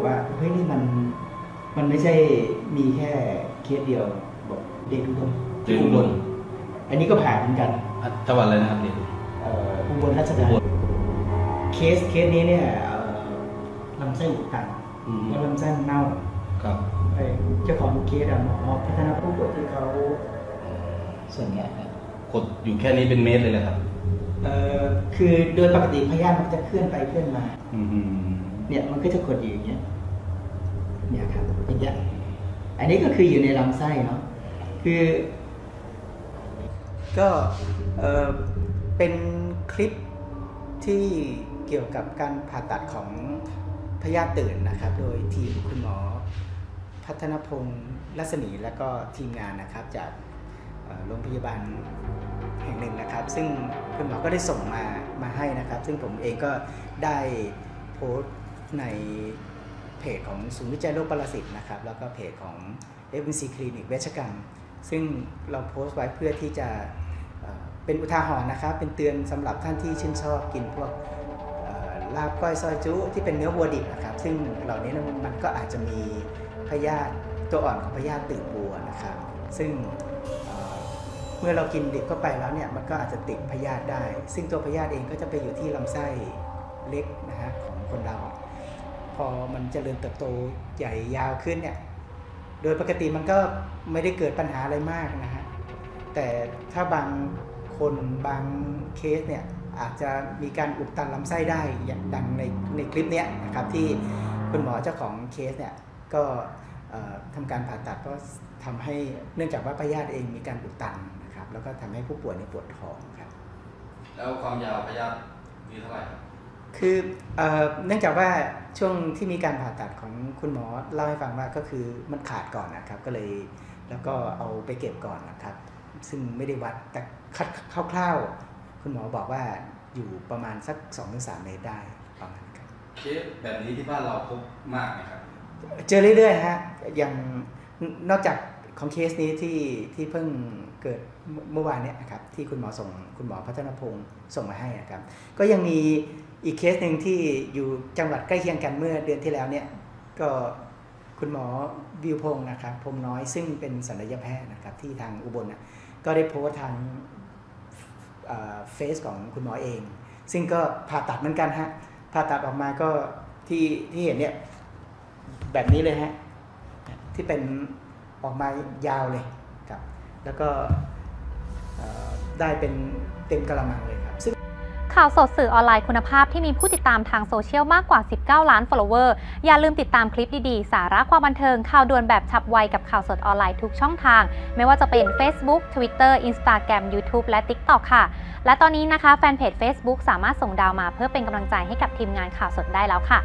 บอกว่าเฮ้ยนี่มันมันไม่ใช่มีแค่เคสเดียวบอกเด็กทุกคนเด็กอุบลอันนี้ก็ผ่านเหมือนกันอะจังหวัดอะไรนะครับเนี่ยเอ่ออุบลราชธาอุบนีลเคสเคสนี้เนี่ยเอ่อลำไส้อุดตันอืมแล้วลำไส้มันเน่าครับไอ้เจ้าของเคสอะหมอพัฒนาผู้ป่วยที่เขาส่วนใหญ่อะกดอยู่แค่นี้เป็นเมตรเลยเลยครับเอ่อคือโดยปกติพยาธิมันจะเคลื่อนไปเคลื่อนมา อืม เนี่ยมันก็จะกดอยู่อย่างเงี้ยเนี่ยครับอย่างเงี้ยอันนี้ก็คืออยู่ในลำไส้เนาะคือ ก็เออเป็นคลิปที่เกี่ยวกับการผ่าตัดของพยาธิตื่นนะครับ โดยทีมคุณหมอ พัฒนพงศ์รัศมีและก็ทีมงานนะครับจากโรงพยาบาลแห่งหนึ่งนะครับ ซึ่งคุณหมอก็ได้ส่งมามาให้นะครับ ซึ่งผมเองก็ได้โพสต์ ในเพจของศูนย์วิจัยโรคปรสิตนะครับ แล้วก็เพจของ f อ c คลินิกเวชกรรม ซึ่งเราโพสต์ไว้เพื่อที่จะเป็นอุทาหรณ์นะครับ เป็นเตือนสำหรับท่านที่ชื่นชอบกินพวกลาบก้อยซอยจุที่เป็นเนื้อวัวดิบนะครับ ซึ่งเหล่านี้มันก็อาจจะมีพยาธิตัวอ่อนของพยาธิตืดวัวนะครับ ซึ่งเมื่อเรากินดิบเข้าไปแล้วเนี่ยมันก็อาจจะติดพยาธิได้ ซึ่งตัวพยาธิเองก็จะไปอยู่ที่ลำไส้ เล็กนะฮะของคนเรา พอมันจเจริญเติบโตใหญ่ยาวขึ้นเนี่ยโดยปกติมันก็ไม่ได้เกิดปัญหาอะไรมากนะฮะแต่ถ้าบางคนบางเคสเนี่ยอาจจะมีการอุดตันลำไส้ได้อย่างดังในในคลิปเนี้ยนะครับที่คุณหมอเจ้าของเคสเนี่ยก็ทำการผ่าตัดก็ทำให้เนื่องจากว่าพยาธิเองมีการอุดตันนะครับแล้วก็ทำให้ผู้ป่วยในปวดท้องครับแล้วความยาวพยาธิมีเท่าไหร่ครับ คือเอ่อเนื่องจากว่าช่วงที่มีการผ่าตัดของคุณหมอเล่าให้ฟังว่าก็คือมันขาดก่อนนะครับ ก็เลยแล้วก็เอาไปเก็บก่อนนะครับ ซึ่งไม่ได้วัดแต่คัดคร่าวๆ คุณหมอบอกว่าอยู่ประมาณสัก2-3เมตรได้ประมาณนั้นครับเคสแบบนี้ที่บ้านเราพบมากไหมครับ เจอเรื่อยๆฮะอย่างนอกจาก ของเคสนี้ที่ที่เพิ่งเกิดเมื่อวานเนี้ยครับที่คุณหมอส่งคุณหมอพัฒนพงศ์ส่งมาให้นะครับก็ยังมีอีกเคสหนึ่งที่อยู่จังหวัดใกล้เคียงกันเมื่อเดือนที่แล้วเนี่ยก็คุณหมอวิวพงศ์นะครับพงศ์น้อยซึ่งเป็นศัลยแพทย์นะครับที่ทางอุบลนะก็ได้โพสต์ทางเฟซของคุณหมอเอง ซึ่งก็ผ่าตัดเหมือนกันฮะผ่าตัดออกมาก็ที่ที่เห็นเนี่ยแบบนี้เลยฮะที่เป็น ออกมายาวเลยครับ แล้วก็ได้เป็นเต็มกระมังเลยครับซึ่งข่าวสดสื่อออนไลน์คุณภาพที่มีผู้ติดตามทางโซเชียลมากกว่า 19 ล้าน follower อย่าลืมติดตามคลิปดีๆ สาระความบันเทิง ข่าวด่วนแบบฉับไวกับข่าวสดออนไลน์ทุกช่องทาง ไม่ว่าจะเป็น Facebook Twitter Instagram YouTube และ TikTok ค่ะ และตอนนี้นะคะแฟนเพจ Facebook สามารถส่งดาวมาเพื่อเป็นกำลังใจให้กับทีมงานข่าวสดได้แล้วค่ะ